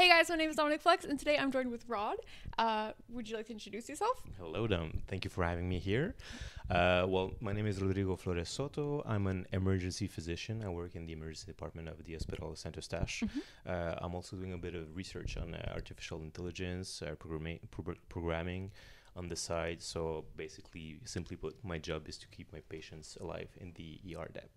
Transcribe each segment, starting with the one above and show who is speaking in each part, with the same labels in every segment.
Speaker 1: Hey guys, my name is Dominique Flux, and today I'm joined with Rod. Uh, would you like to introduce yourself?
Speaker 2: Hello, Dom. Thank you for having me here. Uh, well, my name is Rodrigo Flores Soto. I'm an emergency physician. I work in the emergency department of the Hospital Saint-Eustache. Uh, I'm also doing a bit of research on uh, artificial intelligence, uh, programming, pro- programming on the side. So basically, simply put, my job is to keep my patients alive in the ER dep.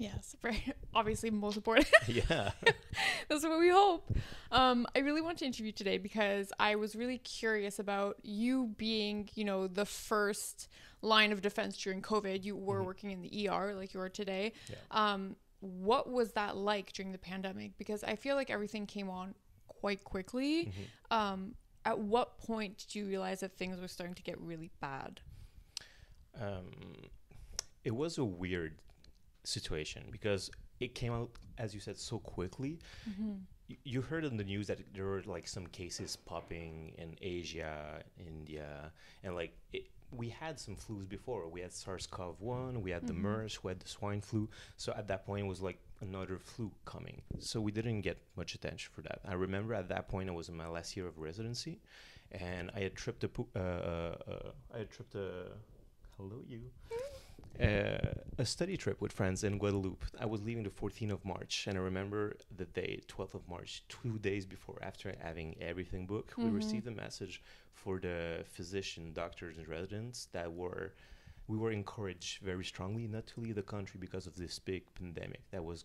Speaker 1: Yes, very obviously most important.
Speaker 2: yeah.
Speaker 1: That's what we hope. Um, I really want to interview today because I was really curious about you being, you know, the first line of defense during COVID. You were
Speaker 2: Mhm.
Speaker 1: working in the ER like you are today.
Speaker 2: Yeah.
Speaker 1: Um, what was that like during the pandemic? Because I feel like everything came on quite quickly.
Speaker 2: Mhm.
Speaker 1: Um, at what point did you realize that things were starting to get really bad?
Speaker 2: um, it was a weird situation because it came out, as you said, so quickly. Y- You heard on the news that there were like some cases popping in Asia, India, and like it, we had some flus before. We had SARS-CoV-1, we had the
Speaker 1: Mhm.
Speaker 2: MERS, we had the swine flu. So at that point, it was like another flu coming. So we didn't get much attention for that. I remember at that point, I was in my last year of residency, and I had tripped a pu- uh, uh, uh, I had tripped a hello you uh, a study trip with friends in Guadeloupe. I was leaving the 14th of March, and I remember the day, 12th of March, two days before, after having everything booked, we
Speaker 1: Mhm.
Speaker 2: received a message for the physician, doctors, and residents that were we were encouraged very strongly not to leave the country because of this big pandemic that was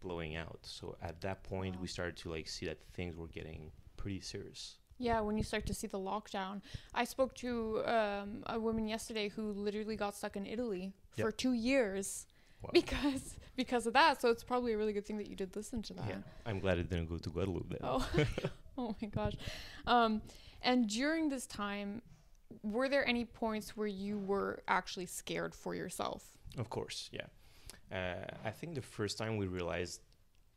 Speaker 2: blowing out. So at that point,
Speaker 1: Wow.
Speaker 2: we started to like see that things were getting pretty serious.
Speaker 1: Yeah, when you start to see the lockdown. I spoke to um, a woman yesterday who literally got stuck in Italy
Speaker 2: Yep.
Speaker 1: for two years
Speaker 2: Wow.
Speaker 1: because because of that. So it's probably a really good thing that you did listen to that.
Speaker 2: Yeah, I'm glad it didn't go to Guadeloupe then.
Speaker 1: Oh, oh my gosh. Um, and during this time, were there any points where you were actually scared for yourself?
Speaker 2: Of course, yeah. Uh, I think the first time we realized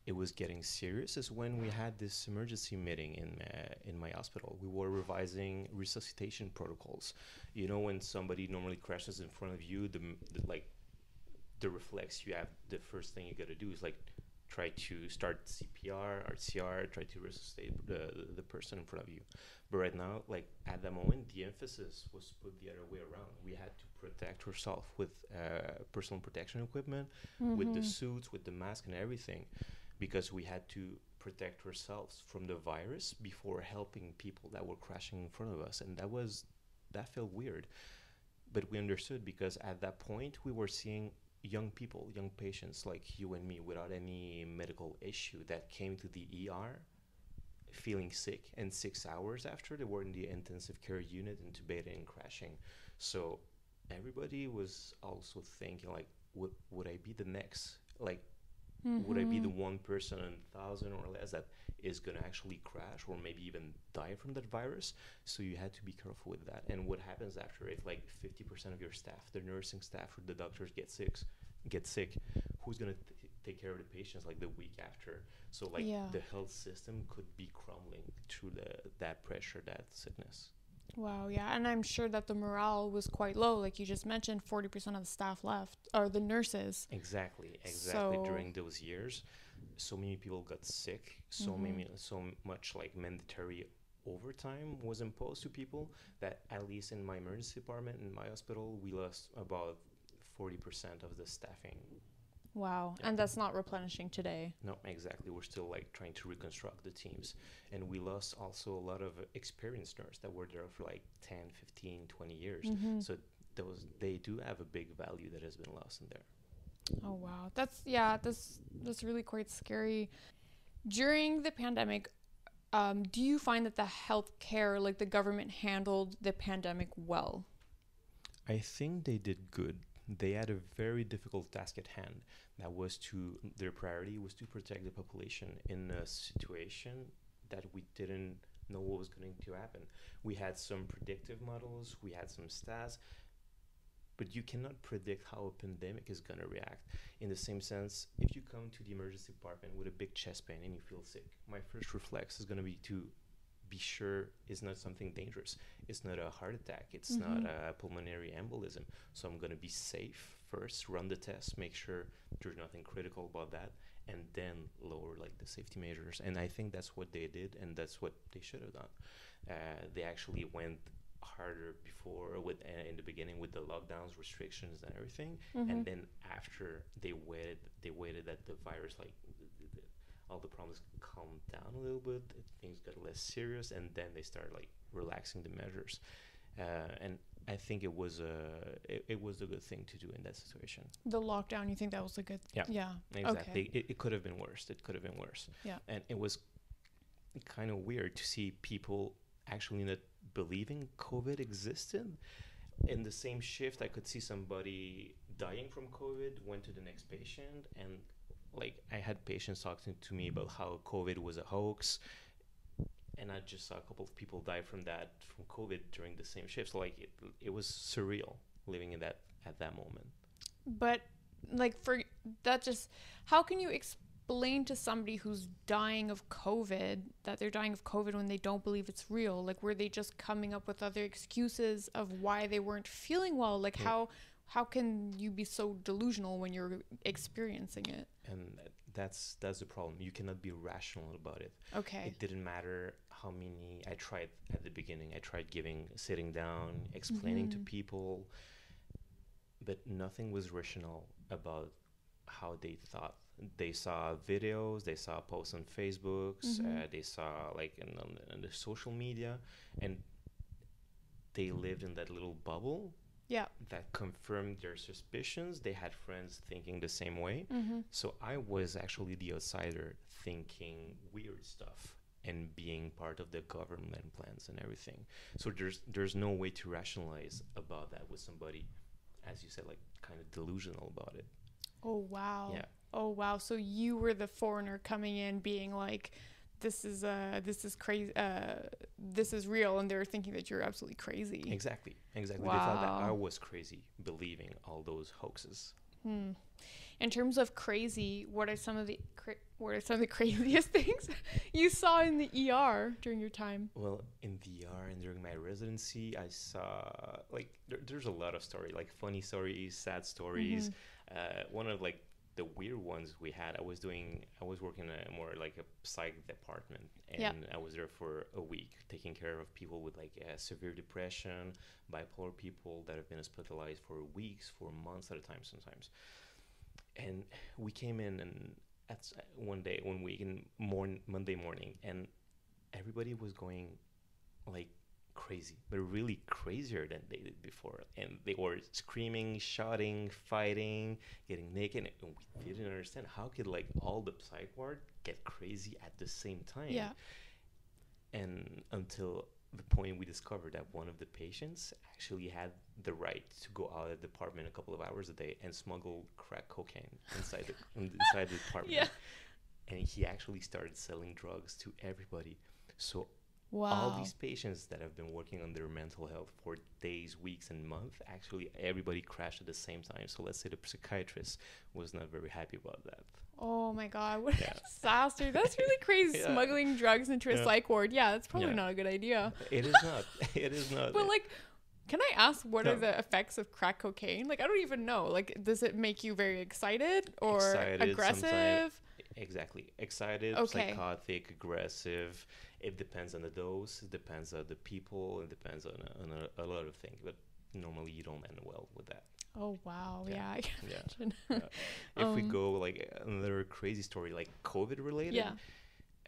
Speaker 2: it was getting serious is when we had this emergency meeting in uh, in my hospital. We were revising resuscitation protocols. You know, when somebody normally crashes in front of you, the, the like the reflex you have, the first thing you got to do is like try to start CPR, RCR, try to resuscitate the, the person in front of you. But right now, like at the moment, the emphasis was put the other way around. We had to protect ourselves with uh, personal protection equipment, with the
Speaker 1: Mhm.
Speaker 2: suits, with the mask, and everything, because we had to protect ourselves from the virus before helping people that were crashing in front of us, and that was that felt weird. But we understood because at that point we were seeing young people, young patients like you and me, without any medical issue that came to the ER feeling sick, and six hours after they were in the intensive care unit, intubated and crashing. So everybody was also thinking like, would would I be the next? Like, would I be the
Speaker 1: Mhm.
Speaker 2: one person in a thousand or less that is gonna actually crash or maybe even die from that virus? So you had to be careful with that. And what happens after if like fifty percent of your staff, the nursing staff or the doctors get sick, get sick, who's gonna t- take care of the patients like the week after? So like
Speaker 1: Yeah.
Speaker 2: the health system could be crumbling through the that pressure, that sickness.
Speaker 1: Wow, yeah. And I'm sure that the morale was quite low. Like you just mentioned, 40% of the staff left, or the nurses.
Speaker 2: Exactly, exactly.
Speaker 1: So-
Speaker 2: During those years, so many people got sick. So
Speaker 1: Mhm.
Speaker 2: many, so much like mandatory overtime was imposed to people that at least in my emergency department in my hospital, we lost about forty percent of the staffing.
Speaker 1: Wow.
Speaker 2: Yeah.
Speaker 1: And that's not replenishing today.
Speaker 2: No, exactly. We're still like trying to reconstruct the teams, and we lost also a lot of experienced nurses that were there for like 10, 15, 20 years.
Speaker 1: Mhm.
Speaker 2: So those they do have a big value that has been lost in there.
Speaker 1: Oh wow, that's yeah, that's that's really quite scary. During the pandemic, um, do you find that the healthcare, like the government, handled the pandemic well?
Speaker 2: I think they did good. They had a very difficult task at hand. That was to their priority was to protect the population in a situation that we didn't know what was going to happen. We had some predictive models, we had some stats, but you cannot predict how a pandemic is going to react. In the same sense, if you come to the emergency department with a big chest pain and you feel sick, my first reflex is going to be to be sure it's not something dangerous. It's not a heart attack. It's
Speaker 1: Mhm.
Speaker 2: not a pulmonary embolism. So I'm going to be safe first, run the test, make sure there's nothing critical about that. and then lower like the safety measures. And I think that's what they did, and that's what they should have done. Uh, they actually went harder before with uh, in the beginning with the lockdowns, restrictions, and everything,
Speaker 1: Mhm.
Speaker 2: and then after they waited, they waited that the virus like all the problems calmed down a little bit, things got less serious, and then they started like relaxing the measures. Uh, and I think it was a it, it was a good thing to do in that situation.
Speaker 1: The lockdown, you think that was a good?
Speaker 2: Yeah.
Speaker 1: Yeah.
Speaker 2: Exactly. It, it could have been worse. It could have been worse.
Speaker 1: Yeah.
Speaker 2: And it was kind of weird to see people actually not believing COVID existed. In the same shift, I could see somebody dying from COVID, went to the next patient, and like I had patients talking to me about how COVID was a hoax. And I just saw a couple of people die from that from COVID during the same shift. So like it, it was surreal living in that at that moment.
Speaker 1: But like for that, just how can you explain to somebody who's dying of COVID that they're dying of COVID when they don't believe it's real? Like, were they just coming up with other excuses of why they weren't feeling well? Like,
Speaker 2: Yeah.
Speaker 1: how how can you be so delusional when you're experiencing it?
Speaker 2: and that's that's the problem you cannot be rational about it
Speaker 1: Okay.
Speaker 2: it didn't matter how many i tried at the beginning i tried giving sitting down explaining to
Speaker 1: Mhm.
Speaker 2: people but nothing was rational about how they thought they saw videos they saw posts on facebooks uh,
Speaker 1: Mhm.
Speaker 2: they saw like in, on, the, on the social media and they lived in that little bubble
Speaker 1: Yeah.
Speaker 2: that confirmed their suspicions they had friends thinking the same way
Speaker 1: Mm-hmm.
Speaker 2: so I was actually the outsider thinking weird stuff and being part of the government plans and everything. So there's there's no way to rationalize about that with somebody, as you said, like kind of delusional about it.
Speaker 1: Oh wow.
Speaker 2: Yeah.
Speaker 1: Oh wow. So you were the foreigner coming in, being like, "This is uh, this is crazy. Uh, this is real," and they're thinking that you're absolutely crazy.
Speaker 2: Exactly, exactly. They thought that I was crazy believing all those hoaxes.
Speaker 1: Hmm. In terms of crazy, what are some of the cra- what are some of the craziest things you saw in the ER during your time?
Speaker 2: Well, in the ER and during my residency, I saw like there, there's a lot of story, like funny stories, sad stories.
Speaker 1: Mhm.
Speaker 2: Uh, one of like the weird ones we had, I was doing, I was working in a more like a psych department, and
Speaker 1: Yeah.
Speaker 2: I was there for a week taking care of people with like uh, severe depression, bipolar people that have been hospitalized for weeks, for months at a time sometimes. And we came in and at one day, one week, in morn Monday morning, and everybody was going like crazy, but really crazier than they did before. And they were screaming, shouting, fighting, getting naked. And we didn't understand how could like all the psych ward get crazy at the same time.
Speaker 1: Yeah.
Speaker 2: And until the point we discovered that one of the patients actually had the right to go out of the apartment a couple of hours a day and smuggle crack cocaine inside the inside the department.
Speaker 1: Yeah.
Speaker 2: And he actually started selling drugs to everybody. So
Speaker 1: Wow.
Speaker 2: all these patients that have been working on their mental health for days, weeks, and months, actually everybody crashed at the same time. So let's say the psychiatrist was not very happy about that.
Speaker 1: Oh my god, what
Speaker 2: Yeah.
Speaker 1: a disaster. That's really crazy.
Speaker 2: Yeah.
Speaker 1: Smuggling drugs into a
Speaker 2: Yeah.
Speaker 1: psych ward. Yeah, that's probably not a good idea.
Speaker 2: It is not. it is not.
Speaker 1: But like can I ask what are the effects of crack cocaine? Like I don't even know. Like does it make you very excited or
Speaker 2: Excited,
Speaker 1: aggressive?
Speaker 2: exactly excited,
Speaker 1: Okay.
Speaker 2: psychotic, aggressive. It depends on the dose. It depends on the people. It depends on, a, on a, a lot of things. But normally you don't end well with that.
Speaker 1: Oh wow, yeah.
Speaker 2: Yeah. Yeah.
Speaker 1: imagine.
Speaker 2: If we
Speaker 1: Um,
Speaker 2: go like another crazy story, like COVID related,
Speaker 1: Yeah.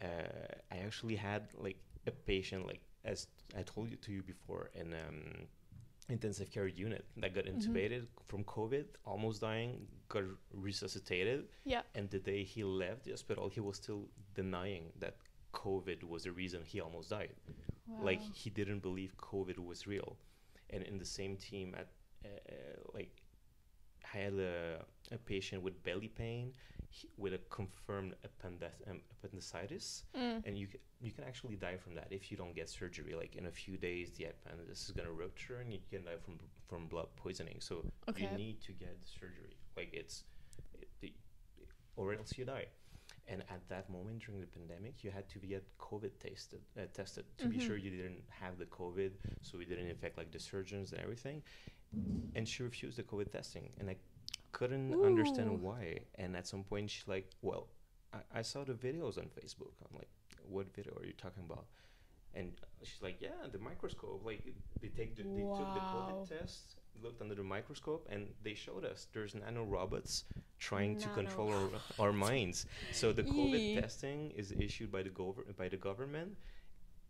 Speaker 2: uh, I actually had like a patient, like as I told you to you before, in um, intensive care unit that got
Speaker 1: Mhm.
Speaker 2: intubated from COVID, almost dying, got resuscitated,
Speaker 1: Yeah.
Speaker 2: and the day he left the hospital, he was still denying that COVID was the reason he almost died. Like he didn't believe COVID was real, and in the same team at uh, uh, like I had a, a patient with belly pain he, with a confirmed um, appendicitis,
Speaker 1: Mm.
Speaker 2: and you can, you can actually die from that if you don't get surgery. Like in a few days, the appendix is gonna rupture, and you can die from from blood poisoning. So you need to get surgery. Like it's, it, the, or else you die. And at that moment during the pandemic, you had to get COVID tested, uh, tested to be
Speaker 1: Mhm.
Speaker 2: sure you didn't have the COVID, so we didn't infect like the surgeons and everything. And she refused the COVID testing, and I couldn't understand why. And at some point, she's like, "Well, I, I saw the videos on Facebook. I'm like, what video are you talking about? And she's like, yeah, the microscope. Like they take the, they took the COVID test, looked under the microscope, and they showed us there's nano robots trying to control our, our minds. So the COVID testing is issued by the gover- by the government.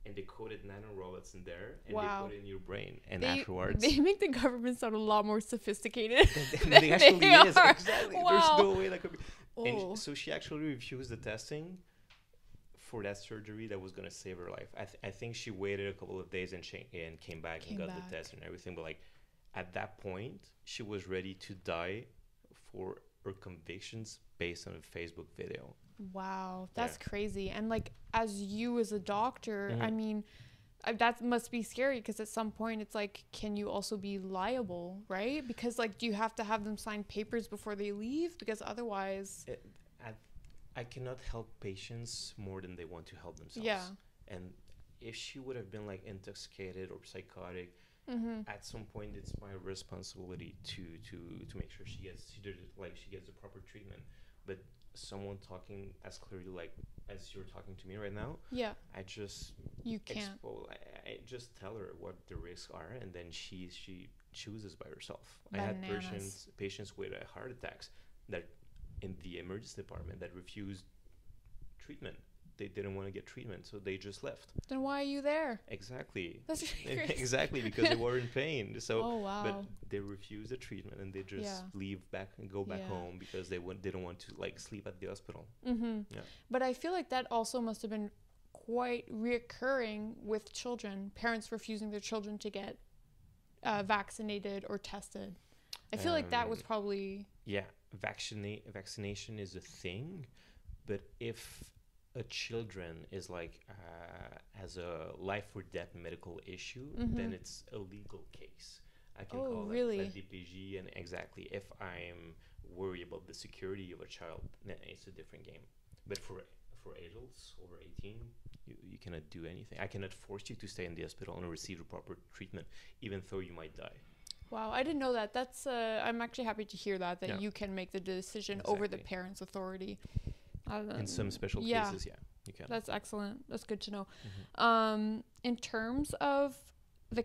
Speaker 2: And they coded nano robots in there, and
Speaker 1: Wow.
Speaker 2: they put it in your brain. And
Speaker 1: They,
Speaker 2: afterwards,
Speaker 1: they make the government sound a lot more sophisticated.
Speaker 2: and
Speaker 1: than
Speaker 2: they actually
Speaker 1: they
Speaker 2: is
Speaker 1: are.
Speaker 2: exactly.
Speaker 1: Wow.
Speaker 2: There's no way that could be. And
Speaker 1: Oh.
Speaker 2: sh- so she actually refused the testing for that surgery that was gonna save her life. I, th- I think she waited a couple of days and cha- and came back
Speaker 1: Came
Speaker 2: and got
Speaker 1: back.
Speaker 2: the test and everything. But like at that point, she was ready to die for her convictions based on a Facebook video.
Speaker 1: Wow, that's crazy. And like as you as a doctor, I
Speaker 2: Mhm.
Speaker 1: mean, uh, that must be scary because at some point it's like, can you also be liable, right? Because like, do you have to have them sign papers before they leave? Because otherwise,
Speaker 2: It, I, I cannot help patients more than they want to help themselves.
Speaker 1: yeah.
Speaker 2: And if she would have been like intoxicated or psychotic,
Speaker 1: Mm-hmm.
Speaker 2: at some point it's my responsibility to to to make sure she gets she did it, like she gets the proper treatment. But someone talking as clearly like as you're talking to me right now
Speaker 1: Yeah,
Speaker 2: i just
Speaker 1: you can't.
Speaker 2: expo- I, I just tell her what the risks are and then she she chooses by herself. I had patients patients with uh, heart attacks that in the emergency department that refused treatment they didn't want to get treatment so they just left
Speaker 1: Then why are you there?
Speaker 2: exactly
Speaker 1: That's really crazy.
Speaker 2: exactly because they were in pain so
Speaker 1: oh wow.
Speaker 2: but they refuse the treatment and they just
Speaker 1: Yeah.
Speaker 2: leave back and go back
Speaker 1: Yeah.
Speaker 2: home because they they don't want to like sleep at the hospital.
Speaker 1: Mm-hmm.
Speaker 2: Yeah.
Speaker 1: But I feel like that also must have been quite reoccurring with children, parents refusing their children to get uh, vaccinated or tested. I feel like that was
Speaker 2: Um,
Speaker 1: probably
Speaker 2: Yeah, vaccinate vaccination is a thing, but if a children is like uh, has a life or death medical issue, then
Speaker 1: Mhm.
Speaker 2: it's a legal case. I can
Speaker 1: Oh,
Speaker 2: call
Speaker 1: really?
Speaker 2: it a DPJ, and exactly if I'm worried about the security of a child, then it's a different game. But for for adults over 18, you, you cannot do anything. I cannot force you to stay in the hospital and receive the proper treatment, even though you might die.
Speaker 1: wow. I didn't know that. That's uh, I'm actually happy to hear that that
Speaker 2: Yeah.
Speaker 1: you can make the decision over the parent's authority.
Speaker 2: In some special
Speaker 1: yeah.
Speaker 2: cases, yeah, you can.
Speaker 1: That's excellent. That's good to know.
Speaker 2: Mhm.
Speaker 1: Um, in terms of the,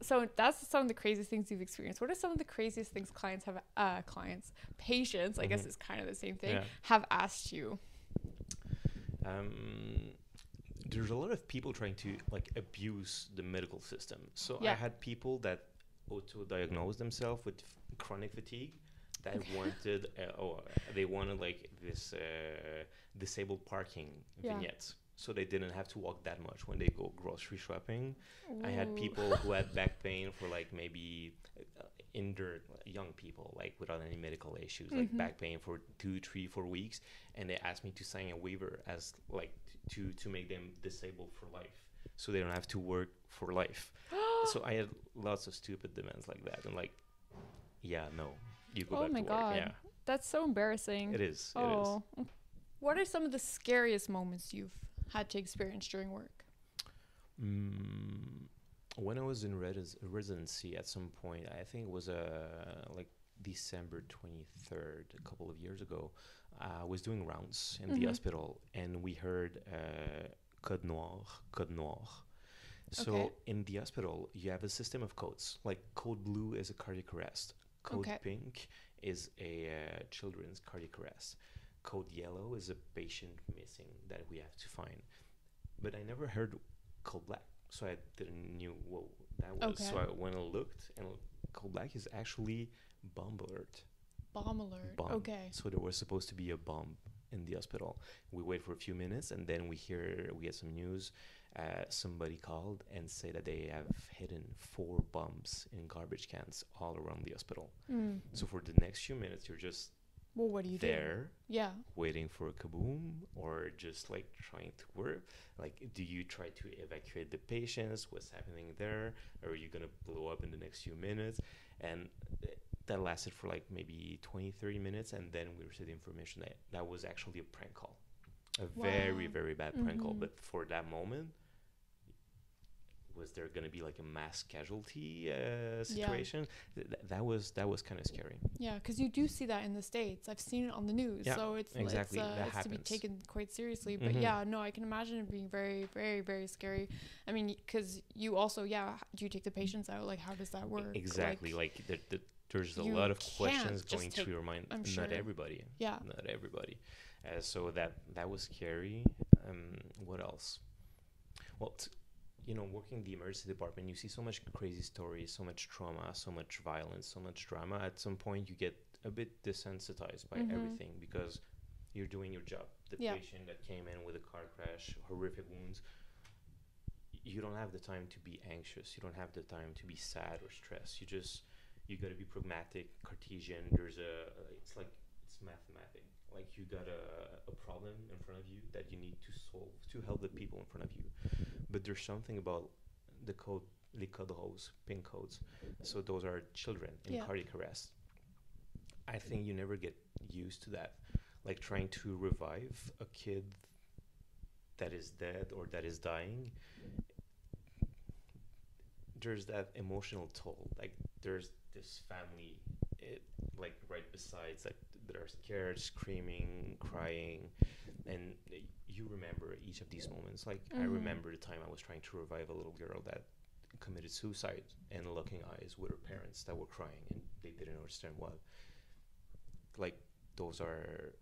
Speaker 1: so that's some of the craziest things you've experienced. What are some of the craziest things clients have, uh, clients, patients, I guess
Speaker 2: Mhm.
Speaker 1: it's kind of the same thing,
Speaker 2: Yeah.
Speaker 1: have asked you?
Speaker 2: um, there's a lot of people trying to like abuse the medical system. So I had people that auto-diagnosed themselves with f- chronic fatigue that wanted uh, oh they wanted like this uh, disabled parking
Speaker 1: Yeah.
Speaker 2: vignettes. So they didn't have to walk that much when they go grocery shopping. I had people who had back pain for like maybe uh, injured young people, like without any medical issues, like
Speaker 1: Mhm.
Speaker 2: back pain for two, three, four weeks, and they asked me to sign a waiver as like to to make them disabled for life, so they don't have to work for life. so I had lots of stupid demands like that, and like, yeah, no, you go
Speaker 1: Oh
Speaker 2: back
Speaker 1: my
Speaker 2: to work.
Speaker 1: God.
Speaker 2: Yeah,
Speaker 1: That's so embarrassing.
Speaker 2: it is. It is.
Speaker 1: oh. What are some of the scariest moments you've had to experience during work?
Speaker 2: Mm, when I was in res- residency at some point, I think it was uh, like December 23rd, a couple of years ago, I was doing rounds in the
Speaker 1: Mhm.
Speaker 2: hospital and we heard uh, Code Noir, Code Noir. So
Speaker 1: Okay.
Speaker 2: in the hospital, you have a system of codes. Like code blue is a cardiac arrest, code
Speaker 1: Okay.
Speaker 2: pink is a uh, children's cardiac arrest, code yellow is a patient missing that we have to find. But I never heard code black, so I didn't knew what that was. So I went and looked, and code black is actually bomb alert.
Speaker 1: Bomb alert.
Speaker 2: Bomb.
Speaker 1: Okay.
Speaker 2: So there was supposed to be a bomb in the hospital. We wait for a few minutes, and then we hear we get some news. Uh, somebody called and say that they have hidden four bombs in garbage cans all around the hospital.
Speaker 1: Mm.
Speaker 2: So for the next few minutes, you're just
Speaker 1: Well, what do you
Speaker 2: there
Speaker 1: Yeah.
Speaker 2: waiting for a kaboom or just like trying to work like do you try to evacuate the patients what's happening there or are you gonna blow up in the next few minutes and that lasted for like maybe 20 30 minutes and then we received information that that was actually a prank call a very
Speaker 1: Wow.
Speaker 2: very bad prank call
Speaker 1: Mhm.
Speaker 2: but for that moment was there going to be like a mass casualty uh, situation? Th- th- that was that was kind of scary.
Speaker 1: Yeah, because you do see that in the states. I've seen it on the news,
Speaker 2: Yeah,
Speaker 1: so it's
Speaker 2: exactly,
Speaker 1: it's, uh, it's to be taken quite seriously. But
Speaker 2: Mhm.
Speaker 1: yeah, no, I can imagine it being very, very, very scary. I mean, because you also, yeah, do you take the patients out? Like, how does that work?
Speaker 2: Exactly.
Speaker 1: Like,
Speaker 2: Like, there, there- there's a lot of questions going
Speaker 1: take-
Speaker 2: through your mind.
Speaker 1: I'm
Speaker 2: Not everybody.
Speaker 1: yeah,
Speaker 2: Not everybody. Uh, so that that was scary. Um, what else? Well, t- you know, working in the emergency department, you see so much crazy stories, so much trauma, so much violence, so much drama. At some point, you get a bit desensitized by
Speaker 1: Mhm.
Speaker 2: everything because you're doing your job. The
Speaker 1: Yeah.
Speaker 2: patient that came in with a car crash, horrific wounds. You don't have the time to be anxious. You don't have the time to be sad or stressed. You just you got to be pragmatic, Cartesian. There's a it's like it's mathematic. Like you got a, a problem in front of you that you need to solve to help the people in front of you. But there's something about the code, les codes roses, pink codes. So those are children in
Speaker 1: Yeah.
Speaker 2: cardiac arrest. I think you never get used to that. Like trying to revive a kid that is dead or that is dying. There's that emotional toll. Like there's this family, it, like right besides, like that are scared, screaming, crying, and you remember each of these moments. Like I
Speaker 1: Mhm.
Speaker 2: remember the time I was trying to revive a little girl that committed suicide and looking eyes with her parents that were crying and they didn't understand what. Like those are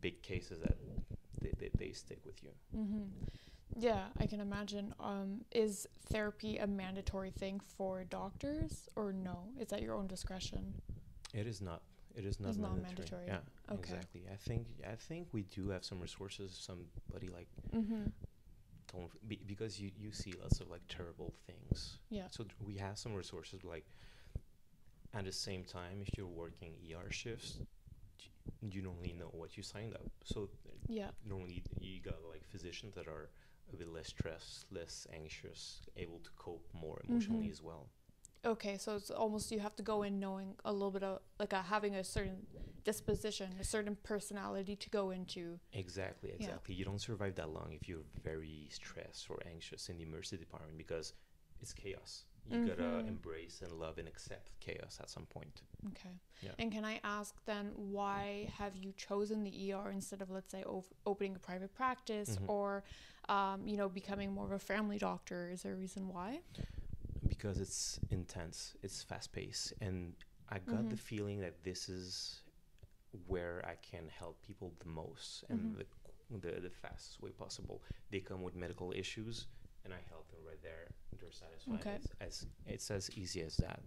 Speaker 2: big cases that they, they, they stick with you.
Speaker 1: hmm yeah, I can imagine. Um, is therapy a mandatory thing for doctors, or no? Is at your own discretion?
Speaker 2: It is not. It is not
Speaker 1: It's not
Speaker 2: mandatory.
Speaker 1: mandatory.
Speaker 2: Yeah,
Speaker 1: Okay.
Speaker 2: exactly. I think I think we do have some resources. Somebody like
Speaker 1: Mm-hmm.
Speaker 2: don't be, because you you see lots of like terrible things.
Speaker 1: Yeah.
Speaker 2: So we have some resources but like at the same time if you're working ER shifts, you normally know what you signed up. So
Speaker 1: Yeah.
Speaker 2: normally you got like physicians that are a bit less stressed, less anxious, able to cope more emotionally
Speaker 1: Mhm.
Speaker 2: as well.
Speaker 1: Okay, so it's almost you have to go in knowing a little bit of like a, having a certain disposition, a certain personality to go into.
Speaker 2: Exactly,
Speaker 1: Yeah.
Speaker 2: exactly. You don't survive that long if you're very stressed or anxious in the emergency department because it's chaos. You gotta
Speaker 1: Mhm.
Speaker 2: embrace and love and accept chaos at some point.
Speaker 1: Okay.
Speaker 2: Yeah.
Speaker 1: And can I ask then why have you chosen the ER instead of let's say ov- opening a private practice
Speaker 2: Mhm.
Speaker 1: or um, you know becoming more of a family doctor? Is there a reason why?
Speaker 2: Because it's intense, it's fast paced, and I got the
Speaker 1: Mhm.
Speaker 2: feeling that this is where I can help people the most and
Speaker 1: Mhm.
Speaker 2: the, the the fastest way possible. They come with medical issues, and I help them right there. They're satisfied.
Speaker 1: Okay.
Speaker 2: It's as it's as easy as that.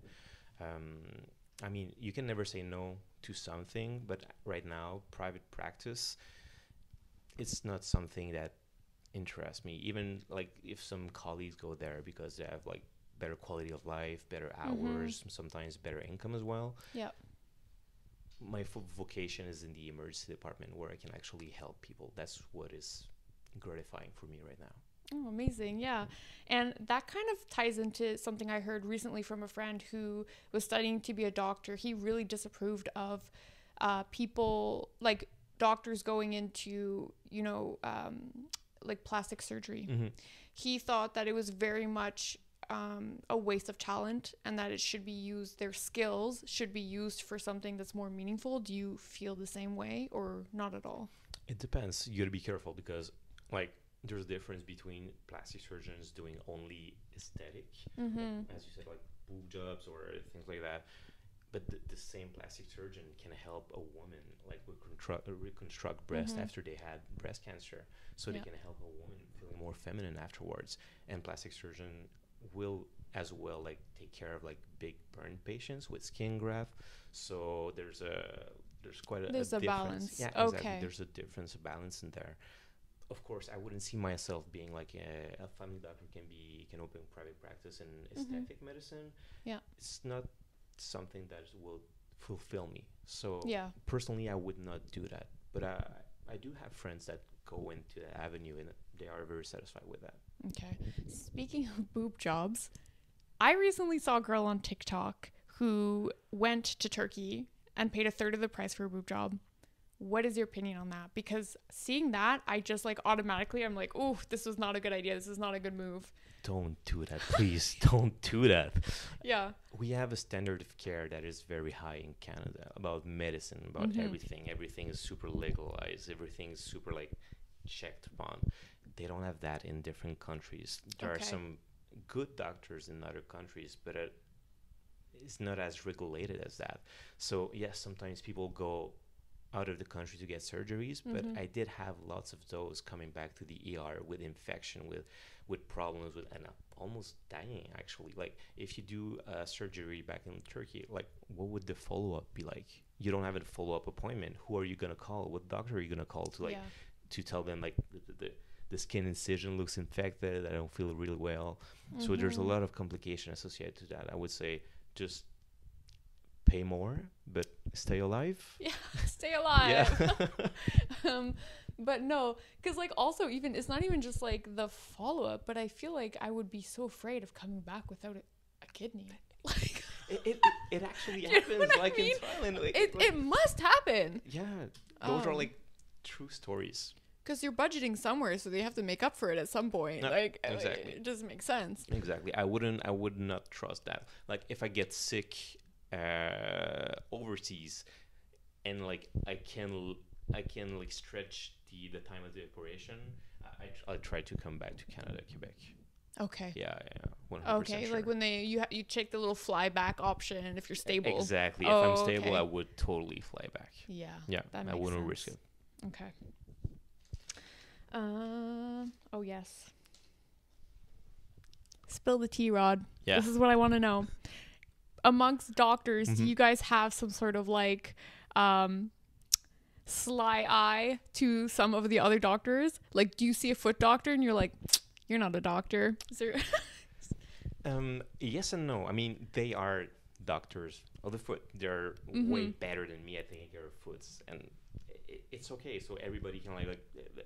Speaker 2: Um, I mean, you can never say no to something, but right now, private practice, it's not something that interests me. Even like if some colleagues go there because they have like better quality of life, better
Speaker 1: Mhm.
Speaker 2: hours, sometimes better income as well.
Speaker 1: Yeah.
Speaker 2: My fo- vocation is in the emergency department where I can actually help people. That's what is gratifying for me right now.
Speaker 1: Oh, amazing. Yeah. And that kind of ties into something I heard recently from a friend who was studying to be a doctor. He really disapproved of uh, people, like doctors going into, you know, um, like plastic surgery.
Speaker 2: Mm-hmm.
Speaker 1: He thought that it was very much um, a waste of talent and that it should be used, their skills should be used for something that's more meaningful. Do you feel the same way or not at all?
Speaker 2: It depends. You gotta be careful because, like, there's a difference between plastic surgeons doing only aesthetic,
Speaker 1: Mm-hmm.
Speaker 2: as you said, like boob jobs or things like that. But the, the same plastic surgeon can help a woman like reconstruct, reconstruct breast
Speaker 1: Mhm.
Speaker 2: after they had breast cancer, so
Speaker 1: Yeah.
Speaker 2: they can help a woman feel more feminine afterwards. And plastic surgeon will as well like take care of like big burn patients with skin graft. So there's a there's quite a,
Speaker 1: There's a
Speaker 2: difference.
Speaker 1: balance.
Speaker 2: Yeah, exactly.
Speaker 1: Okay.
Speaker 2: There's a difference, a balance in there. Of course, I wouldn't see myself being like a, a family doctor can be can open private practice in aesthetic medicine.
Speaker 1: Mm-hmm. Yeah.
Speaker 2: it's not something that will fulfill me. So
Speaker 1: Yeah.
Speaker 2: personally, I would not do that. But I I do have friends that go into that avenue and they are very satisfied with that.
Speaker 1: Okay. Speaking of boob jobs, I recently saw a girl on TikTok who went to Turkey and paid a third of the price for a boob job. What is your opinion on that? Because seeing that, I just like automatically, I'm like, oh, this was not a good idea. This is not a good move.
Speaker 2: Don't do that, please. don't do that.
Speaker 1: Yeah.
Speaker 2: We have a standard of care that is very high in Canada about medicine, about
Speaker 1: Mhm.
Speaker 2: everything. Everything is super legalized. Everything is super like checked upon. They don't have that in different countries. There are some good doctors in other countries, but it, it's not as regulated as that. So yes, sometimes people go out of the country to get surgeries, but
Speaker 1: Mhm.
Speaker 2: I did have lots of those coming back to the ER with infection, with with problems with and uh, almost dying actually. Like if you do a surgery back in Turkey, like what would the follow up be like? You don't have a follow up appointment. Who are you gonna call? What doctor are you gonna call to like
Speaker 1: yeah.
Speaker 2: to tell them like the, the, the, skin incision looks infected? I don't feel really well. So there's a
Speaker 1: Mhm.
Speaker 2: lot of complication associated to that. I would say just pay more, but stay alive.
Speaker 1: Yeah. Stay alive.
Speaker 2: Yeah.
Speaker 1: um, but no, because like also even it's not even just like the follow up, but I feel like I would be so afraid of coming back without a, a kidney. Like
Speaker 2: it, it, it actually happens
Speaker 1: what I
Speaker 2: like
Speaker 1: mean?
Speaker 2: in Thailand. Like,
Speaker 1: it,
Speaker 2: like-
Speaker 1: it must happen
Speaker 2: yeah, those are
Speaker 1: Um,
Speaker 2: like true stories.
Speaker 1: Because you're budgeting somewhere, so they have to make up for it at some point. Like
Speaker 2: exactly.
Speaker 1: it doesn't make sense.
Speaker 2: Exactly. I wouldn't. I would not trust that. Like if I get sick uh, overseas, and like I can, I can like stretch the the time of the operation. I I try to come back to Canada, Quebec.
Speaker 1: Okay.
Speaker 2: Yeah, yeah, one hundred percent.
Speaker 1: Okay, like when they you ha- you check the little flyback option if you're stable.
Speaker 2: Exactly. if
Speaker 1: Oh,
Speaker 2: I'm stable,
Speaker 1: okay.
Speaker 2: I would totally fly back.
Speaker 1: Yeah.
Speaker 2: Yeah,
Speaker 1: That
Speaker 2: I wouldn't risk
Speaker 1: sense.
Speaker 2: it.
Speaker 1: Okay. Um. Oh yes. Spill the tea, Rod.
Speaker 2: Yeah.
Speaker 1: This is what I want to know. Amongst doctors, do
Speaker 2: Mhm.
Speaker 1: you guys have some sort of like um sly eye to some of the other doctors? Like, do you see a foot doctor and you're like, you're not a doctor? Is there?
Speaker 2: Um, yes and no. I mean, they are doctors of the foot. They're way
Speaker 1: Mhm.
Speaker 2: better than me at taking care of foots, and i it's okay. So everybody can like like the- the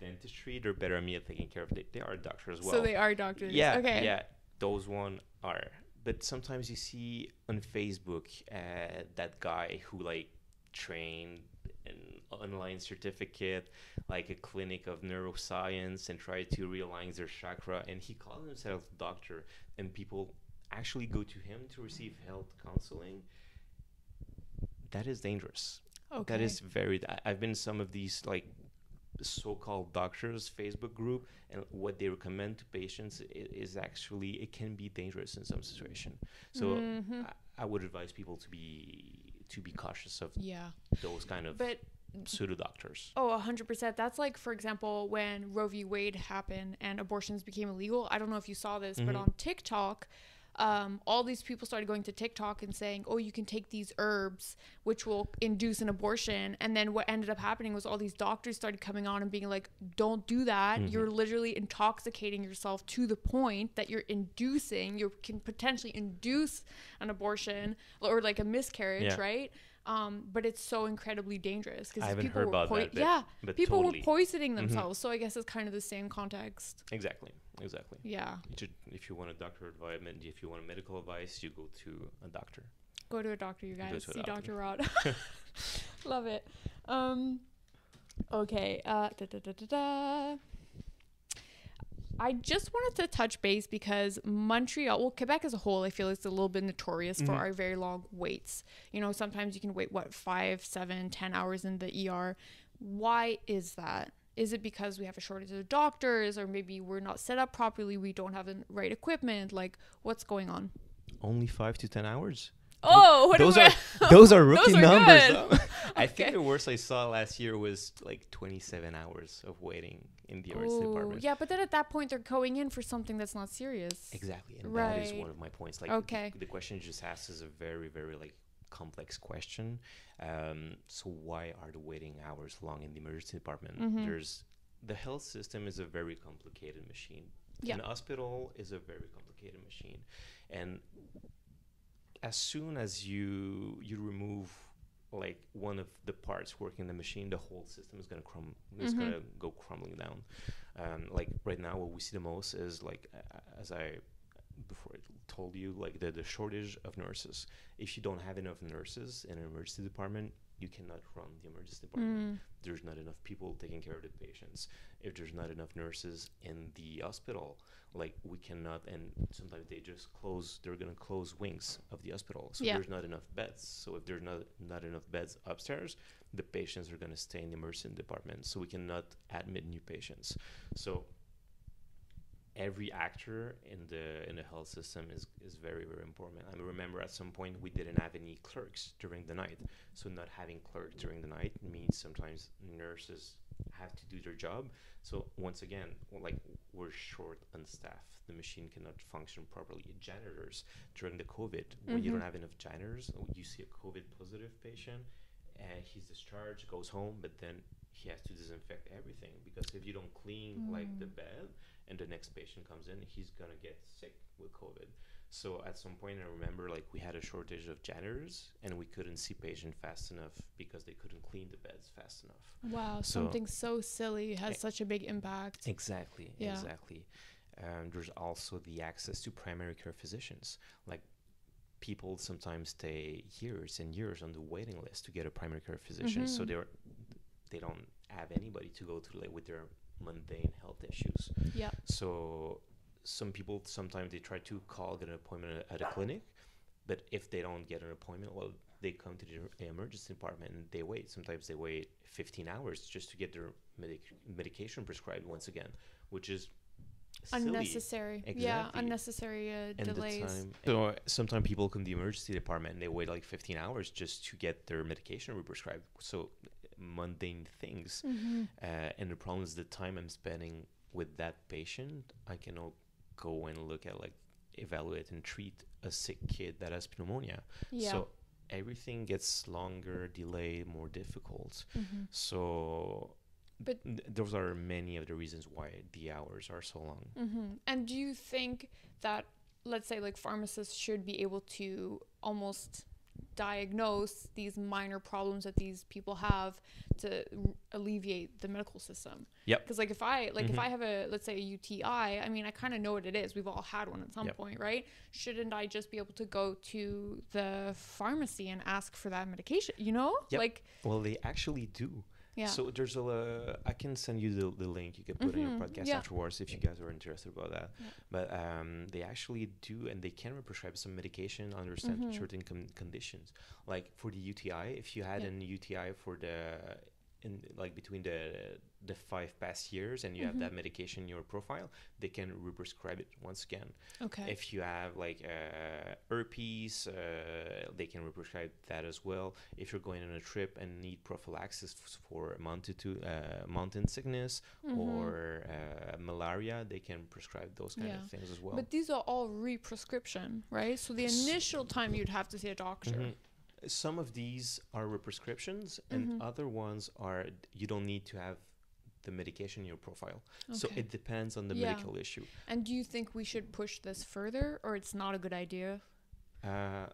Speaker 2: dentistry. They're better than me at taking care of. They, they are doctors as well.
Speaker 1: so they are doctors.
Speaker 2: yeah,
Speaker 1: Okay.
Speaker 2: yeah. Those one are. But sometimes you see on Facebook uh, that guy who like trained an online certificate, like a clinic of neuroscience, and tried to realign their chakra, and he called himself doctor, and people actually go to him to receive health counseling. That is dangerous.
Speaker 1: Okay.
Speaker 2: That is very. I've been some of these like so-called doctors Facebook group, and what they recommend to patients is, is actually it can be dangerous in some situation. So
Speaker 1: Mhm.
Speaker 2: I, I would advise people to be to be cautious of
Speaker 1: Yeah.
Speaker 2: those kind of
Speaker 1: But
Speaker 2: pseudo doctors.
Speaker 1: Oh, a hundred percent. That's like, for example, when Roe v. Wade happened and abortions became illegal. I don't know if you saw this, but
Speaker 2: Mhm.
Speaker 1: on TikTok, um, all these people started going to TikTok and saying, "Oh, you can take these herbs, which will induce an abortion." And then what ended up happening was all these doctors started coming on and being like, "Don't do that.
Speaker 2: Mhm.
Speaker 1: You're literally intoxicating yourself to the point that you're inducing. You can potentially induce an abortion or like a miscarriage,
Speaker 2: Yeah.
Speaker 1: right?" Um, but it's so incredibly dangerous because people
Speaker 2: heard
Speaker 1: were
Speaker 2: about
Speaker 1: poi-
Speaker 2: that, but-
Speaker 1: yeah,
Speaker 2: But
Speaker 1: people
Speaker 2: totally.
Speaker 1: were poisoning
Speaker 2: Mhm.
Speaker 1: themselves. So I guess it's kind of the same context.
Speaker 2: exactly, exactly.
Speaker 1: Yeah,
Speaker 2: You should, if you want a doctor advice, if you want medical advice, you go to a doctor.
Speaker 1: go to a doctor, you guys. See
Speaker 2: doctor.
Speaker 1: Dr. Rod. Love it. Um, okay. Uh, da, da, da, da, da. I just wanted to touch base because Montreal, well, Quebec as a whole, I feel is a little bit notorious for
Speaker 2: Mhm.
Speaker 1: our very long waits. You know, sometimes you can wait, what, five, seven, ten hours in the ER. Why is that? Is it because we have a shortage of doctors, or maybe we're not set up properly? We don't have the right equipment? Like, what's going on?
Speaker 2: Only five to ten hours.
Speaker 1: Oh, what
Speaker 2: those
Speaker 1: am
Speaker 2: are those are rookie
Speaker 1: are
Speaker 2: numbers.
Speaker 1: good.
Speaker 2: I
Speaker 1: Okay.
Speaker 2: think the worst I saw last year was like 27 hours of waiting in the emergency
Speaker 1: Ooh,
Speaker 2: department.
Speaker 1: yeah, but then at that point they're going in for something that's not serious.
Speaker 2: Exactly, and that is one of my points. Like,
Speaker 1: Okay.
Speaker 2: the, the question you just asked is a very, very like complex question. Um, so why are the waiting hours long in the emergency department?
Speaker 1: Mhm.
Speaker 2: There's the health system is a very complicated machine.
Speaker 1: Yeah.
Speaker 2: An hospital is a very complicated machine, and as soon as you you remove like one of the parts working in the machine, the whole system is gonna crum is
Speaker 1: Mhm.
Speaker 2: gonna go crumbling down. Um, like right now, what we see the most is like uh, as I before I told you like the, the shortage of nurses. If you don't have enough nurses in an emergency department, you cannot run the emergency department.
Speaker 1: Mm.
Speaker 2: There's not enough people taking care of the patients. If there's not enough nurses in the hospital, like we cannot, and sometimes they just close. They're gonna close wings of the hospital, so
Speaker 1: Yeah.
Speaker 2: there's not enough beds. So if there's not not enough beds upstairs, the patients are gonna stay in the emergency department. So we cannot admit new patients. So every actor in the in the health system is is very very important. I remember at some point we didn't have any clerks during the night, so not having clerks during the night means sometimes nurses have to do their job. So once again, well, like we're short on staff. The machine cannot function properly. Janitors during the COVID, when you don't have enough janitors, you see a COVID positive patient, and he's discharged, goes home, but then he has to disinfect everything because if you don't clean like the
Speaker 1: Mm.
Speaker 2: bed and the next patient comes in, he's gonna get sick with COVID. So at some point, I remember like we had a shortage of janitors and we couldn't see patient fast enough because they couldn't clean the beds fast enough.
Speaker 1: Wow,
Speaker 2: So-
Speaker 1: something so silly has
Speaker 2: Eh,
Speaker 1: such a big impact.
Speaker 2: Exactly.
Speaker 1: Yeah.
Speaker 2: Exactly. Um, there's also the access to primary care physicians. Like people sometimes stay years and years on the waiting list to get a primary care physician, so
Speaker 1: Mhm.
Speaker 2: they're they don't have anybody to go to like with their mundane health issues.
Speaker 1: Yeah.
Speaker 2: So some people sometimes they try to call get an appointment at- a clinic, but if they don't get an appointment, well, they come to the emergency department and they wait. Sometimes they wait 15 hours just to get their medic- medication prescribed once again, which is silly.
Speaker 1: Unnecessary. Yeah, unnecessary uh,
Speaker 2: And
Speaker 1: delays.
Speaker 2: time, so sometimes people come to the emergency department and they wait like 15 hours just to get their medication re-prescribed So mundane things.
Speaker 1: hmm
Speaker 2: Uh, and the problem is the time I'm spending with that patient, I cannot go and look at like evaluate and treat a sick kid that has pneumonia.
Speaker 1: Yeah.
Speaker 2: So everything gets longer, delayed, more difficult.
Speaker 1: hmm
Speaker 2: So
Speaker 1: But-
Speaker 2: th- those are many of the reasons why the hours are so long.
Speaker 1: hmm And do you think that, let's say, like pharmacists should be able to almost diagnose these minor problems that these people have to r- alleviate the medical system?
Speaker 2: Yep.
Speaker 1: Because like if I like if
Speaker 2: Mhm.
Speaker 1: I have a let's say a UTI, I mean I kind of know what it is. We've all had one at some
Speaker 2: Yep.
Speaker 1: point, right? Shouldn't I just be able to go to the pharmacy and ask for that medication? You know,
Speaker 2: Yep.
Speaker 1: like
Speaker 2: Well, they actually do.
Speaker 1: Yeah.
Speaker 2: So there's a. Uh, I can send you the, the link. You can put in
Speaker 1: Mhm,
Speaker 2: your podcast
Speaker 1: yeah.
Speaker 2: afterwards if you guys are interested about that.
Speaker 1: Yeah.
Speaker 2: But um, they actually do, and they can prescribe some medication under cer-
Speaker 1: Mhm.
Speaker 2: certain con- conditions. Like for the UTI, if you had
Speaker 1: Yeah.
Speaker 2: an UTI for the in like between the the five past years, and you
Speaker 1: Mhm.
Speaker 2: have that medication in your profile, they can re-prescribe it once again.
Speaker 1: okay.
Speaker 2: If you have like uh, herpes, uh, they can re prescribe that as well. If you're going on a trip and need prophylaxis f- for mountain uh, mountain sickness
Speaker 1: Mhm.
Speaker 2: or uh, malaria, they can prescribe those kind
Speaker 1: Yeah.
Speaker 2: of things as well.
Speaker 1: But these are all re-prescription, right? So the initial time you'd have to see a doctor.
Speaker 2: Mhm. Some of these are re prescriptions, and
Speaker 1: Mhm.
Speaker 2: other ones are you don't need to have the medication in your profile. So it depends on the
Speaker 1: Yeah.
Speaker 2: medical issue.
Speaker 1: And do you think we should push this further, or it's not a good idea?
Speaker 2: Uh,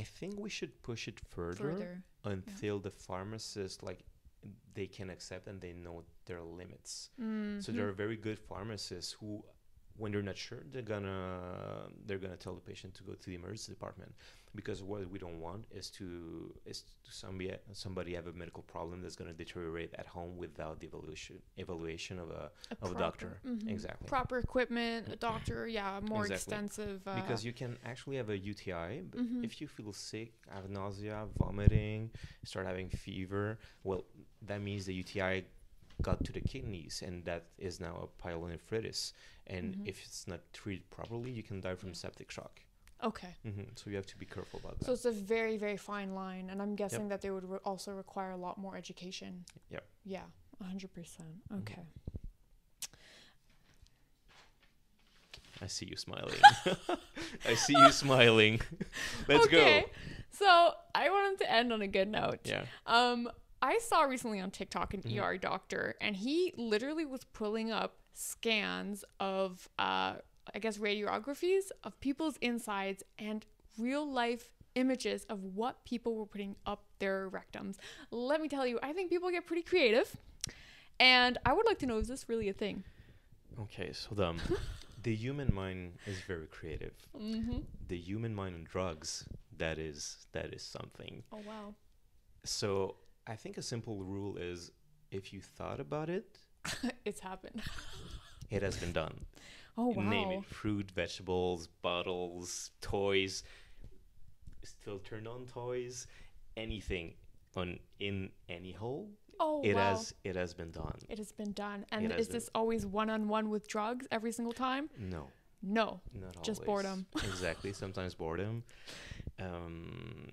Speaker 2: I think we should push it further.
Speaker 1: Further.
Speaker 2: until the pharmacist like they can accept and they know their limits.
Speaker 1: Mm-hmm.
Speaker 2: So there are very good pharmacists who when they're not sure they're gonna they're gonna tell the patient to go to the emergency department because what we don't want is to is to somebody somebody have a medical problem that's gonna deteriorate at home without the evaluation evaluation of a of a doctor.
Speaker 1: mhm.
Speaker 2: Exactly.
Speaker 1: Proper equipment, a doctor, yeah, more
Speaker 2: Exactly.
Speaker 1: extensive. Uh,
Speaker 2: because you can actually have a UTI, but
Speaker 1: Mhm.
Speaker 2: if you feel sick, have nausea, vomiting, start having fever, well, that means the UTI got to the kidneys, and that is now a pyelonephritis. And
Speaker 1: Mhm.
Speaker 2: if it's not treated properly, you can die from septic shock.
Speaker 1: Okay.
Speaker 2: hmm So you have to be careful about that.
Speaker 1: So it's a very, very fine line, and I'm guessing that they would re- also require a lot more education.
Speaker 2: Yep.
Speaker 1: Yeah, hundred percent.
Speaker 2: Mhm.
Speaker 1: Okay.
Speaker 2: I see you smiling. I see you smiling. Let's
Speaker 1: okay.
Speaker 2: go.
Speaker 1: So I wanted to end on a good note.
Speaker 2: Yeah.
Speaker 1: Um, I saw recently on TikTok an
Speaker 2: Mhm.
Speaker 1: ER doctor, and he literally was pulling up scans of, uh, I guess, radiographies of people's insides and real life images of what people were putting up their rectums. Let me tell you, I think people get pretty creative. And I would like to know is this really a thing?
Speaker 2: Okay, so the, um, the human mind is very creative.
Speaker 1: Mm-hmm.
Speaker 2: The human mind and drugs, that is that is something.
Speaker 1: Oh, wow.
Speaker 2: So I think a simple rule is if you thought about it,
Speaker 1: it's happened.
Speaker 2: it has been done.
Speaker 1: Oh wow.
Speaker 2: Name it fruit, vegetables, bottles, toys, still turn on toys, anything on in any hole.
Speaker 1: Oh
Speaker 2: it
Speaker 1: wow.
Speaker 2: has it has been done.
Speaker 1: It has been done. And is
Speaker 2: been-
Speaker 1: this always one on one with drugs every single time?
Speaker 2: No,
Speaker 1: No.
Speaker 2: not always.
Speaker 1: Just boredom.
Speaker 2: exactly. Sometimes boredom. Um,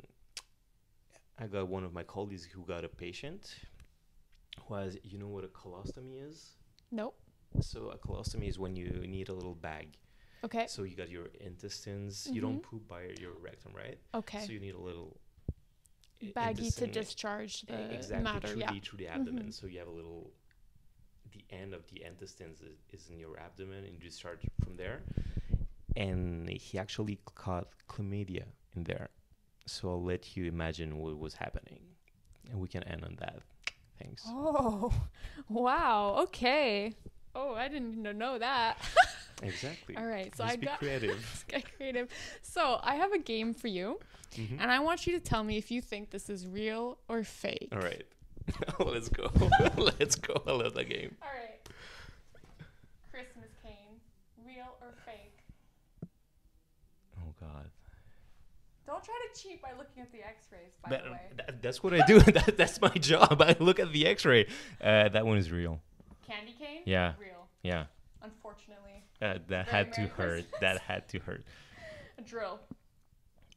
Speaker 2: I got one of my colleagues who got a patient. Who has you know what a colostomy is?
Speaker 1: Nope.
Speaker 2: So a colostomy is when you need a little bag.
Speaker 1: Okay.
Speaker 2: So you got your intestines. You don't
Speaker 1: Mhm.
Speaker 2: poop by your rectum, right?
Speaker 1: Okay.
Speaker 2: So you need a little
Speaker 1: Baggy to discharge the
Speaker 2: exactly
Speaker 1: matter.
Speaker 2: through
Speaker 1: Yeah.
Speaker 2: the through the abdomen.
Speaker 1: Mhm.
Speaker 2: So you have a little. The end of the intestines is, is in your abdomen, and you discharge from there. And he actually caught chlamydia in there. So I'll let you imagine what was happening, and we can end on that. Thanks.
Speaker 1: Oh, wow. Okay. Oh, I didn't even know that.
Speaker 2: Exactly.
Speaker 1: All right. So
Speaker 2: Let's
Speaker 1: I
Speaker 2: be
Speaker 1: got
Speaker 2: creative.
Speaker 1: get creative. So I have a game for you,
Speaker 2: Mhm.
Speaker 1: and I want you to tell me if you think this is real or fake.
Speaker 2: All right. Let's go. Let's go. I love that game.
Speaker 1: All right. Christmas cane, real or fake?
Speaker 2: Oh God.
Speaker 1: Don't try to cheat by looking at the X-rays. By
Speaker 2: That-
Speaker 1: the way,
Speaker 2: that- that's what I do. that, that's my job. I look at the X-ray. Uh, that one is real.
Speaker 1: Candy cane.
Speaker 2: Yeah.
Speaker 1: Real.
Speaker 2: Yeah.
Speaker 1: Unfortunately,
Speaker 2: Uh, that
Speaker 1: Very
Speaker 2: had to hurt.
Speaker 1: Christmas.
Speaker 2: That had to hurt.
Speaker 1: a drill.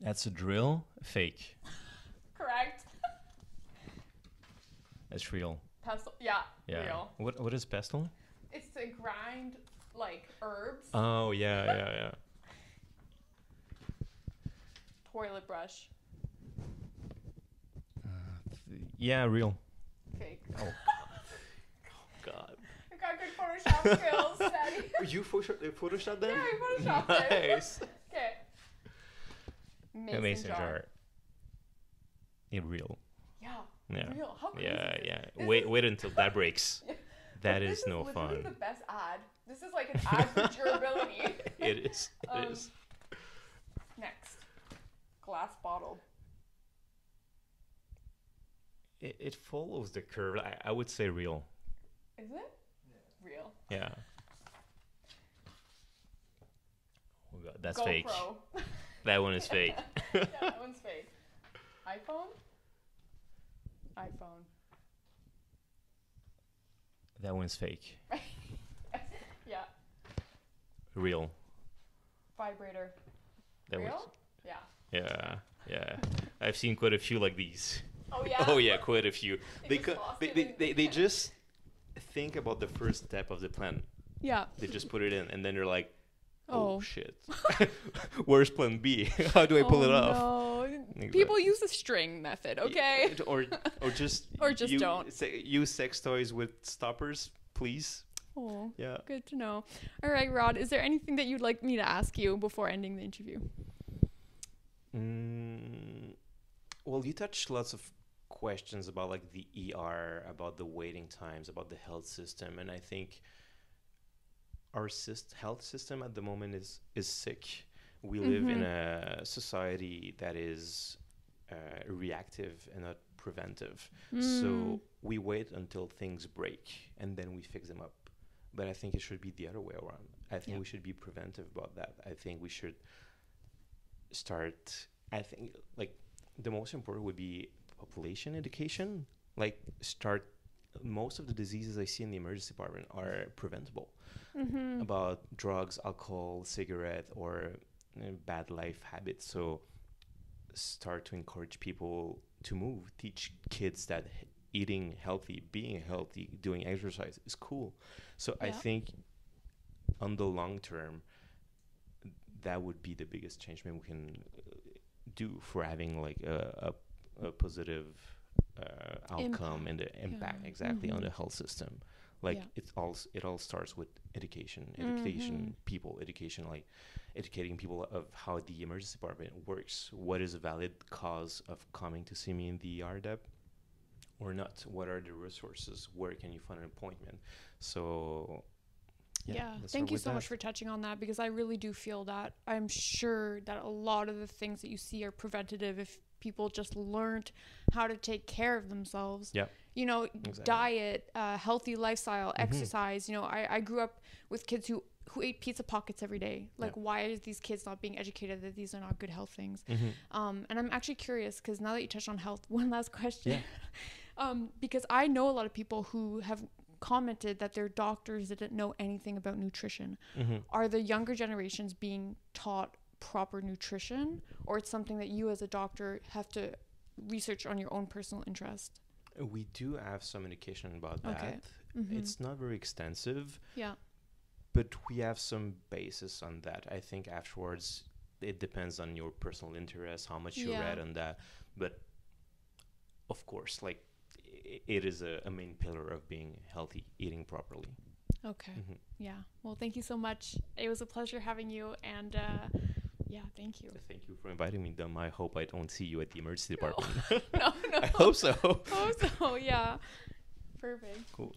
Speaker 2: That's a drill. Fake.
Speaker 1: Correct.
Speaker 2: That's real.
Speaker 1: Pestle. Yeah.
Speaker 2: Yeah.
Speaker 1: Real.
Speaker 2: What What is pestle?
Speaker 1: It's to grind like herbs.
Speaker 2: Oh yeah, yeah, yeah.
Speaker 1: Toilet brush.
Speaker 2: Yeah, real.
Speaker 1: Fake.
Speaker 2: Oh God.
Speaker 1: I got good Photoshop skills, Daddy.
Speaker 2: You Photoshop, Photoshop them?
Speaker 1: Yeah, I photoshopped it.
Speaker 2: nice.
Speaker 1: Okay. Mason,
Speaker 2: mason
Speaker 1: jar.
Speaker 2: jar. Yeah, real.
Speaker 1: Yeah.
Speaker 2: Yeah.
Speaker 1: Real. How crazy
Speaker 2: Yeah,
Speaker 1: is
Speaker 2: yeah.
Speaker 1: This
Speaker 2: Wait,
Speaker 1: is-
Speaker 2: wait until that breaks.
Speaker 1: Yeah.
Speaker 2: That
Speaker 1: This
Speaker 2: is no
Speaker 1: literally
Speaker 2: fun.
Speaker 1: the best ad. This is like an ad for durability.
Speaker 2: It is. It
Speaker 1: Um,
Speaker 2: is.
Speaker 1: Next. Glass bottle.
Speaker 2: It, it follows the curve. I, I would say real.
Speaker 1: Is it? Real.
Speaker 2: Yeah. Oh God, that's
Speaker 1: GoPro.
Speaker 2: fake. That one is fake.
Speaker 1: yeah, that one's fake. iPhone? iPhone.
Speaker 2: That one's fake.
Speaker 1: yeah.
Speaker 2: Real.
Speaker 1: Vibrator.
Speaker 2: That
Speaker 1: Real?
Speaker 2: was.
Speaker 1: Yeah.
Speaker 2: Yeah, yeah. I've seen quite a few like these.
Speaker 1: Oh yeah.
Speaker 2: Oh yeah, quite a few. They
Speaker 1: just
Speaker 2: co- they, they, they, they just think about the first step of the plan.
Speaker 1: Yeah.
Speaker 2: They just put it in, and then they're like, "Oh,
Speaker 1: Oh.
Speaker 2: shit, where's Plan B? How do I pull it
Speaker 1: Oh,
Speaker 2: off?"
Speaker 1: No.
Speaker 2: Exactly.
Speaker 1: People use the string method, okay?
Speaker 2: Yeah, Or or just
Speaker 1: Or just
Speaker 2: you
Speaker 1: don't.
Speaker 2: se- use sex toys with stoppers, please.
Speaker 1: Oh,
Speaker 2: Yeah.
Speaker 1: good to know. All right, Rod, is there anything that you'd like me to ask you before ending the interview?
Speaker 2: Mm, well, you touched lots of questions about like the ER, about the waiting times, about the health system, and I think our syst- health system at the moment is is sick. We live in a society that is uh, reactive and not preventive.
Speaker 1: Mm.
Speaker 2: So we wait until things break and then we fix them up. But I think it should be the other way around. I think
Speaker 1: Yeah.
Speaker 2: we should be preventive about that. I think we should start. I think like the most important would be population education. Like start. Most of the diseases I see in the emergency department are preventable
Speaker 1: Mm-hmm.
Speaker 2: about drugs, alcohol, cigarette, or bad life habits. So start to encourage people to move. Teach kids that h- eating healthy, being healthy, doing exercise is cool. So I think on the long term, that would be the biggest change we can uh, do for having like a, a, a positive uh, outcome and the impact
Speaker 1: yeah.
Speaker 2: exactly on
Speaker 1: Mhm.
Speaker 2: the health system like
Speaker 1: Yeah.
Speaker 2: it's all it all starts with education education
Speaker 1: Mhm.
Speaker 2: people education like educating people of how the emergency department works what is a valid cause of coming to see me in the rdep or not what are the resources where can you find an appointment so
Speaker 1: Yeah,
Speaker 2: let's
Speaker 1: thank you so much for touching on that because I really do feel that I'm sure that a lot of the things that you see are preventative if people just learned how to take care of themselves.
Speaker 2: Yeah.
Speaker 1: You know,
Speaker 2: Exactly.
Speaker 1: diet, uh, healthy lifestyle,
Speaker 2: Mhm.
Speaker 1: exercise. You know, I, I grew up with kids who who ate pizza pockets every day. Like,
Speaker 2: Yeah.
Speaker 1: why are these kids not being educated that these are not good health things?
Speaker 2: Mhm.
Speaker 1: Um, and I'm actually curious because now that you touched on health, one last question.
Speaker 2: Yeah.
Speaker 1: um, because I know a lot of people who have commented that their doctors didn't know anything about nutrition.
Speaker 2: Mhm.
Speaker 1: Are the younger generations being taught proper nutrition, or it's something that you as a doctor have to research on your own personal interest?
Speaker 2: We do have some education about that.
Speaker 1: Okay. Mhm.
Speaker 2: It's not very extensive,
Speaker 1: yeah.
Speaker 2: but we have some basis on that. I think afterwards it depends on your personal interest, how much you read on that. But of course, like it is a, a main pillar of being healthy, eating properly.
Speaker 1: Okay.
Speaker 2: Mhm.
Speaker 1: Yeah. Well, thank you so much. It was a pleasure having you, and uh, yeah, thank you.
Speaker 2: Thank you for inviting me, Dom. I hope I don't see you at the emergency
Speaker 1: No.
Speaker 2: department.
Speaker 1: no, no.
Speaker 2: I hope so.
Speaker 1: Hope so. Yeah. Perfect.
Speaker 2: Cool.